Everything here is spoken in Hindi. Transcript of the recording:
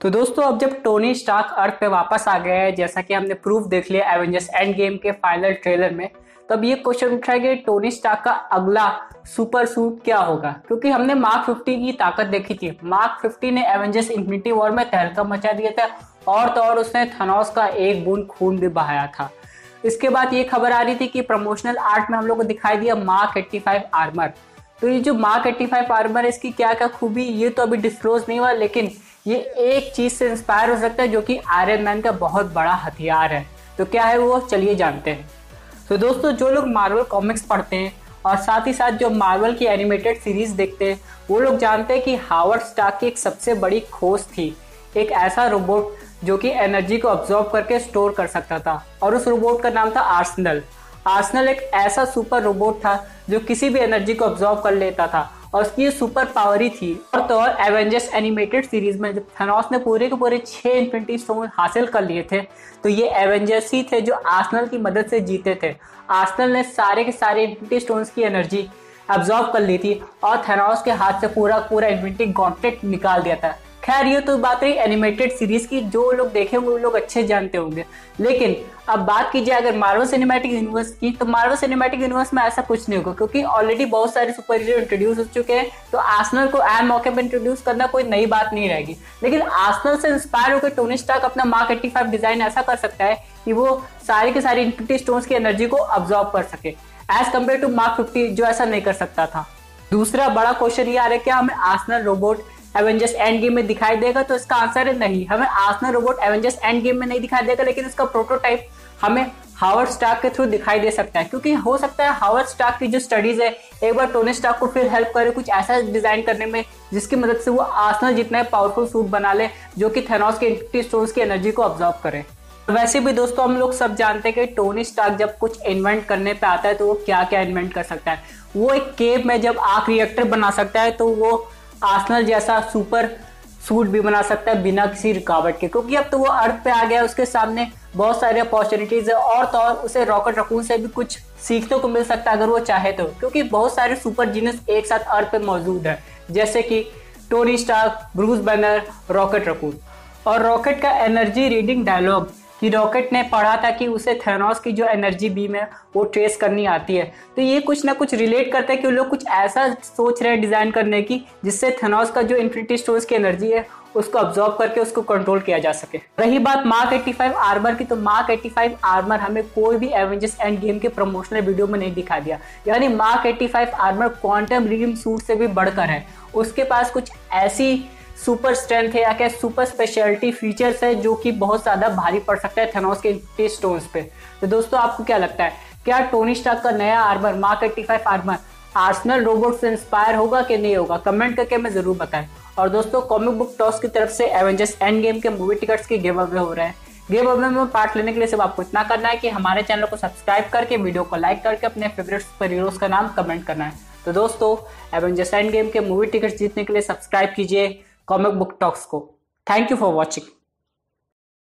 तो दोस्तों, अब जब टोनी स्टार्क अर्थ पे वापस आ गया है, जैसा कि हमने प्रूफ देख लिया एवेंजर्स एंड गेम के फाइनल ट्रेलर में, तब ये क्वेश्चन उठा कि टोनी स्टार्क का अगला सुपर सूट क्या होगा? क्योंकि हमने मार्क 50 की ताकत देखी थी। मार्क 50 ने एवेंजर्स इन्फिनिटी वॉर में तहलका मचा दिया था और तो और उसने थनौस का एक बूंद खून भी बहाया था। इसके बाद ये खबर आ रही थी कि प्रमोशनल आर्ट में हम लोग को दिखाई दिया मार्क 85 आर्मर तो ये जो मार्क 85 आर्मर है, इसकी क्या क्या खूबी, ये तो अभी डिस्क्लोज नहीं हुआ, लेकिन ये एक चीज़ से इंस्पायर हो सकता है जो कि आयरन मैन का बहुत बड़ा हथियार है। तो क्या है वो? चलिए जानते हैं। तो दोस्तों, जो लोग मार्वल कॉमिक्स पढ़ते हैं और साथ ही साथ जो मार्वल की एनिमेटेड सीरीज़ देखते हैं, वो लोग जानते हैं कि हावर्ड स्टाक की एक सबसे बड़ी खोज थी। एक ऐसा रोबोट जो कि एनर्जी को ऑब्जॉर्व करके स्टोर कर सकता था और उस रोबोट का नाम था आर्सनल आर्सनल एक ऐसा सुपर रोबोट था जो किसी भी एनर्जी को ऑब्जॉर्व कर लेता था। और उसकी ये सुपर पावर ही थी। और तो और एवेंजर्स एनिमेटेड सीरीज़ में जब थेनोस ने पूरे के पूरे छह इन्फिनिटी स्टोन हासिल कर लिए थे तो ये एवेंजर्स ही थे जो आर्सनल की मदद से जीते थे। आर्सनल ने सारे के सारे इन्फिनिटी स्टोन्स की एनर्जी एब्जॉर्व कर ली थी और थेनोस के हाथ से पूरा पूरा इन्फिनिटी गॉन्टेट निकाल दिया था। खैर, ये तो बात रही एनिमेटेड सीरीज़ की, जो लोग देखे होंगे वो लोग अच्छे जानते होंगे। लेकिन अब बात कीजिए अगर मार्वल सिनेमैटिक यूनिवर्स की तो मार्वल सिनेमैटिक यूनिवर्स में ऐसा कुछ नहीं होगा, क्योंकि ऑलरेडी बहुत सारे सुपर हीरो इंट्रोड्यूस हो चुके हैं तो आसनल को एन मौके पर इंट्रोड्यूस करना कोई नई बात नहीं रहेगी। लेकिन आसनल से इंस्पायर होकर टोनी स्टार्क अपना मार्क एट्टी फाइव डिज़ाइन ऐसा कर सकता है कि वो सारे के सारे इन्फिनिटी स्टोन्स की एनर्जी को ऑब्जॉर्व कर सके as compare to mark fifty जो ऐसा नहीं कर सकता था। दूसरा बड़ा क्वेश्चन ये आ रहा है कि हमें Arsenal robot Avengers end game में दिखाई देगा तो इसका आंसर है नहीं। हमें Arsenal robot Avengers end game में नहीं दिखाई देगा, लेकिन इसका प्रोटोटाइप हमें हावर्ड स्टार्क के थ्रू दिखाई दे सकता है। क्योंकि हो सकता है हावर्ड स्टार्क की जो स्टडीज़ है, एक बार टोनी स्टार्क को फिर हेल्प करे कुछ ऐसा डिज़ाइन करने में, जिसकी मदद से वो आसनल जितना पावरफुल सूट बना ले, जो कि थेनोस के इंफिनिटी स्टोन्स की एनर्जी को ऑब्जॉर्व करे। वैसे भी दोस्तों, हम लोग सब जानते हैं कि टोनी स्टार्क जब कुछ इन्वेंट करने पे आता है तो वो क्या क्या इन्वेंट कर सकता है। वो एक केव में जब आग रिएक्टर बना सकता है तो वो आर्सनल जैसा सुपर सूट भी बना सकता है बिना किसी रुकावट के, क्योंकि अब तो वो अर्थ पे आ गया उसके सामने बहुत सारी अपॉर्चुनिटीज़ है और तो और उसे रॉकेट रकून से भी कुछ सीखने को मिल सकता है अगर वो चाहे तो क्योंकि बहुत सारे सुपर जीनियस एक साथ अर्थ पे मौजूद है, जैसे कि Tony Stark Bruce Banner Rocket Raccoon और रॉकेट का एनर्जी रीडिंग डायलॉग कि रॉकेट ने पढ़ा था कि उसे थेनोस की जो एनर्जी बीम है, वो ट्रेस करनी आती है। तो ये कुछ ना कुछ रिलेट करता है कि वो लोग कुछ ऐसा सोच रहे हैं डिज़ाइन करने की, जिससे थेनोस का जो इन्फिनिटी स्टोर्स की एनर्जी है, उसको ऑब्जॉर्व करके उसको कंट्रोल किया जा सके। रही बात मार्क 85 आर्मर की तो मार्क 85 आर्मर हमें कोई भी एवेंजर्स एंड गेम के प्रमोशनल वीडियो में नहीं दिखा दिया। यानी mark 85 armour quantum rim suit से भी बढ़कर है। उसके पास कुछ ऐसी सुपर स्ट्रेंथ है या क्या सुपर स्पेशलिटी फीचर्स है जो कि बहुत ज़्यादा भारी पड़ सकता है थेनोस के स्टोन्स पे। तो दोस्तों, आपको क्या लगता है? क्या टोनी स्टार्क का नया armour mark eighty five armour Arsenal robot से इंस्पायर होगा कि नहीं होगा? कमेंट करके मैं ज़रूर बताएँ। और दोस्तों कॉमिक बुक टॉस की तरफ़ से एवेंजर्स एंड गेम के मूवी टिकट्स के गेम अवे हो रहे हैं। गेम अवे में पार्ट लेने के लिए सिर्फ़ आपको इतना करना है कि हमारे चैनल को सब्सक्राइब करके वीडियो को लाइक करके अपने फेवरेट सुपर हीरोज का नाम कमेंट करना है। तो दोस्तों एवेंजर्स एंड गेम के मूवी टिकट्स जीतने के लिए सब्सक्राइब कीजिए। कॉमिक बुक टॉक्स को. Thank you for watching